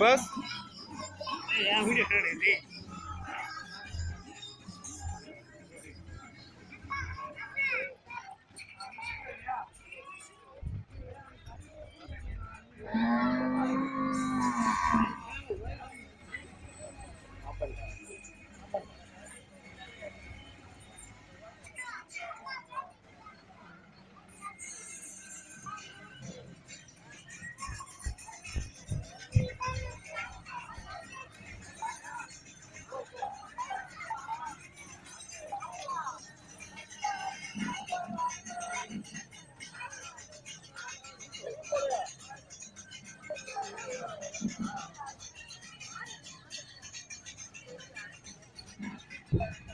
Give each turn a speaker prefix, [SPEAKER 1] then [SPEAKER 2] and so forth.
[SPEAKER 1] बस
[SPEAKER 2] Thank you.